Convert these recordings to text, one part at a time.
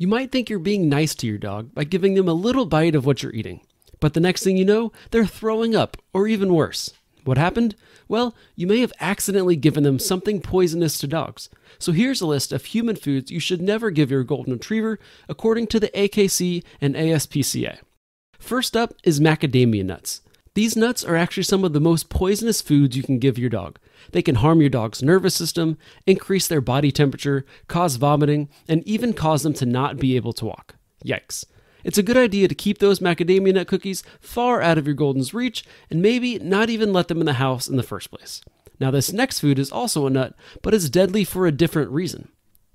You might think you're being nice to your dog by giving them a little bite of what you're eating, but the next thing you know, they're throwing up, or even worse. What happened? Well, you may have accidentally given them something poisonous to dogs. So here's a list of human foods you should never give your golden retriever according to the AKC and ASPCA. First up is macadamia nuts. These nuts are actually some of the most poisonous foods you can give your dog. They can harm your dog's nervous system, increase their body temperature, cause vomiting, and even cause them to not be able to walk. Yikes. It's a good idea to keep those macadamia nut cookies far out of your golden's reach and maybe not even let them in the house in the first place. Now, this next food is also a nut, but it's deadly for a different reason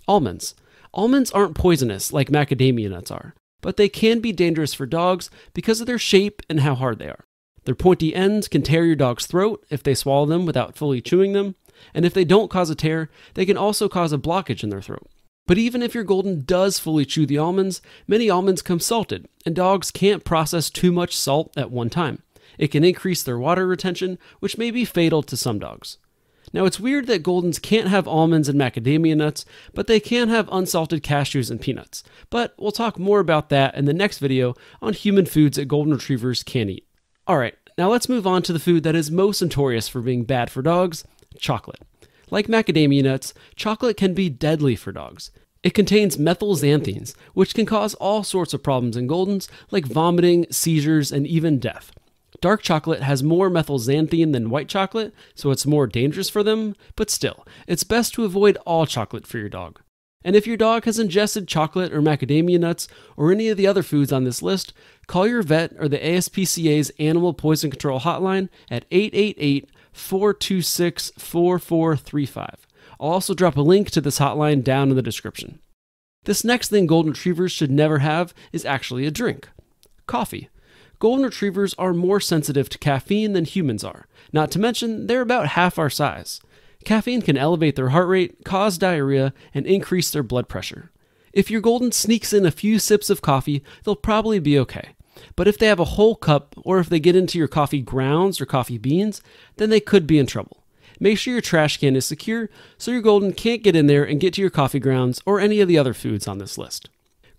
almonds. Almonds aren't poisonous like macadamia nuts are, but they can be dangerous for dogs because of their shape and how hard they are. Their pointy ends can tear your dog's throat if they swallow them without fully chewing them, and if they don't cause a tear, they can also cause a blockage in their throat. But even if your golden does fully chew the almonds, many almonds come salted, and dogs can't process too much salt at one time. It can increase their water retention, which may be fatal to some dogs. Now, it's weird that Goldens can't have almonds and macadamia nuts, but they can have unsalted cashews and peanuts. But we'll talk more about that in the next video on human foods that Golden Retrievers can eat. Alright, now let's move on to the food that is most notorious for being bad for dogs chocolate. Like macadamia nuts, chocolate can be deadly for dogs. It contains methylxanthines, which can cause all sorts of problems in Goldens, like vomiting, seizures, and even death. Dark chocolate has more methylxanthine than white chocolate, so it's more dangerous for them, but still, it's best to avoid all chocolate for your dog. And if your dog has ingested chocolate or macadamia nuts or any of the other foods on this list, call your vet or the ASPCA's Animal Poison Control Hotline at 888 426 4435. I'll also drop a link to this hotline down in the description. This next thing Golden Retrievers should never have is actually a drink coffee. Golden Retrievers are more sensitive to caffeine than humans are, not to mention they're about half our size. Caffeine can elevate their heart rate, cause diarrhea, and increase their blood pressure. If your golden sneaks in a few sips of coffee, they'll probably be okay. But if they have a whole cup, or if they get into your coffee grounds or coffee beans, then they could be in trouble. Make sure your trash can is secure so your golden can't get in there and get to your coffee grounds or any of the other foods on this list.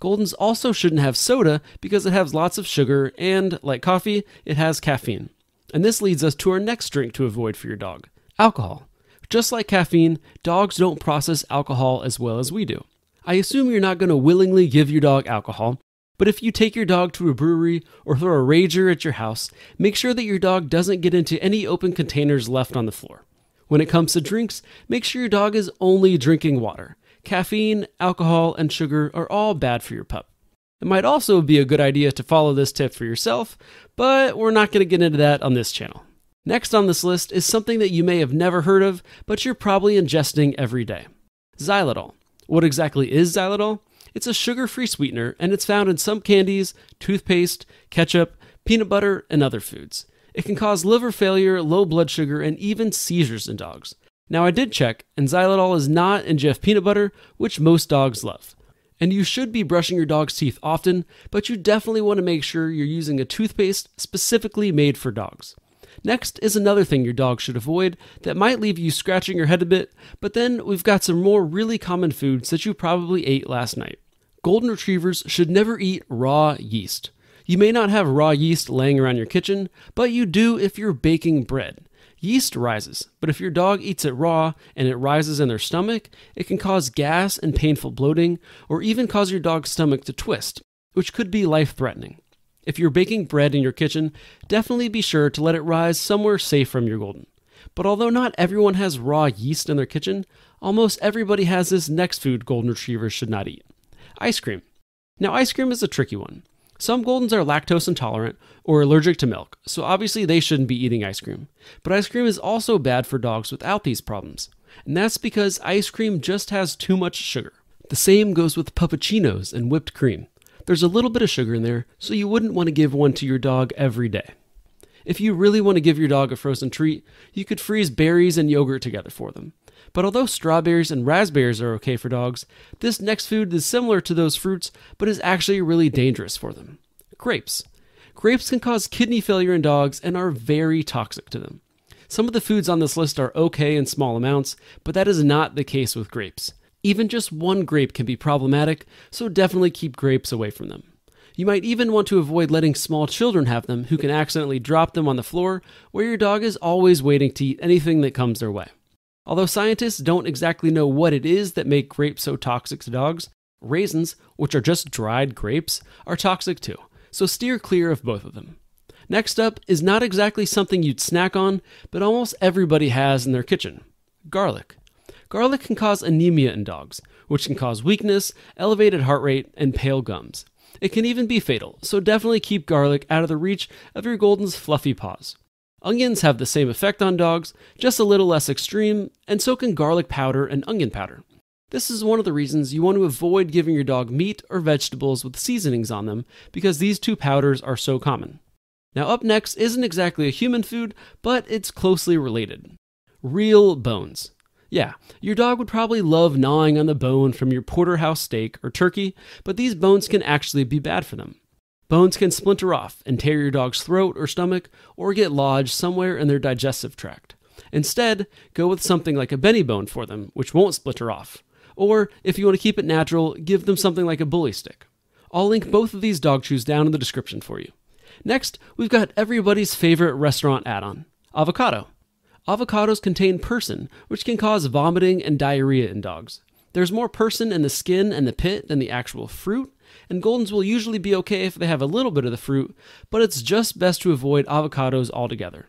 Goldens also shouldn't have soda because it has lots of sugar and, like coffee, it has caffeine. And this leads us to our next drink to avoid for your dog alcohol. Just like caffeine, dogs don't process alcohol as well as we do. I assume you're not going to willingly give your dog alcohol, but if you take your dog to a brewery or throw a rager at your house, make sure that your dog doesn't get into any open containers left on the floor. When it comes to drinks, make sure your dog is only drinking water. Caffeine, alcohol, and sugar are all bad for your pup. It might also be a good idea to follow this tip for yourself, but we're not going to get into that on this channel. Next on this list is something that you may have never heard of, but you're probably ingesting every day xylitol. What exactly is xylitol? It's a sugar free sweetener, and it's found in some candies, toothpaste, ketchup, peanut butter, and other foods. It can cause liver failure, low blood sugar, and even seizures in dogs. Now, I did check, and xylitol is not in Jif peanut butter, which most dogs love. And you should be brushing your dog's teeth often, but you definitely want to make sure you're using a toothpaste specifically made for dogs. Next is another thing your dog should avoid that might leave you scratching your head a bit, but then we've got some more really common foods that you probably ate last night. Golden retrievers should never eat raw yeast. You may not have raw yeast laying around your kitchen, but you do if you're baking bread. Yeast rises, but if your dog eats it raw and it rises in their stomach, it can cause gas and painful bloating, or even cause your dog's stomach to twist, which could be life threatening. If you're baking bread in your kitchen, definitely be sure to let it rise somewhere safe from your golden. But although not everyone has raw yeast in their kitchen, almost everybody has this next food golden retrievers should not eat ice cream. Now, ice cream is a tricky one. Some Goldens are lactose intolerant or allergic to milk, so obviously they shouldn't be eating ice cream. But ice cream is also bad for dogs without these problems, and that's because ice cream just has too much sugar. The same goes with puppuccinos and whipped cream. There's a little bit of sugar in there, so you wouldn't want to give one to your dog every day. If you really want to give your dog a frozen treat, you could freeze berries and yogurt together for them. But although strawberries and raspberries are okay for dogs, this next food is similar to those fruits, but is actually really dangerous for them. Grapes. Grapes can cause kidney failure in dogs and are very toxic to them. Some of the foods on this list are okay in small amounts, but that is not the case with grapes. Even just one grape can be problematic, so definitely keep grapes away from them. You might even want to avoid letting small children have them who can accidentally drop them on the floor where your dog is always waiting to eat anything that comes their way. Although scientists don't exactly know what it is that make grapes so toxic to dogs, raisins, which are just dried grapes, are toxic too, so steer clear of both of them. Next up is not exactly something you'd snack on, but almost everybody has in their kitchen garlic. Garlic can cause anemia in dogs, which can cause weakness, elevated heart rate, and pale gums. It can even be fatal, so definitely keep garlic out of the reach of your Golden's fluffy paws. Onions have the same effect on dogs, just a little less extreme, and so can garlic powder and onion powder. This is one of the reasons you want to avoid giving your dog meat or vegetables with seasonings on them, because these two powders are so common. Now, up next isn't exactly a human food, but it's closely related real bones. Yeah, your dog would probably love gnawing on the bone from your porterhouse steak or turkey, but these bones can actually be bad for them. Bones can splinter off and tear your dog's throat or stomach, or get lodged somewhere in their digestive tract. Instead, go with something like a Benebone for them, which won't splinter off. Or, if you want to keep it natural, give them something like a bully stick. I'll link both of these dog chews down in the description for you. Next, we've got everybody's favorite restaurant add on avocado. Avocados contain persin, which can cause vomiting and diarrhea in dogs. There's more persin in the skin and the pit than the actual fruit, and Goldens will usually be okay if they have a little bit of the fruit, but it's just best to avoid avocados altogether.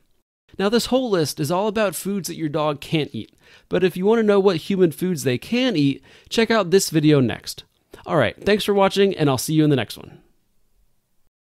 Now, this whole list is all about foods that your dog can't eat, but if you want to know what human foods they can eat, check out this video next. Alright, thanks for watching, and I'll see you in the next one.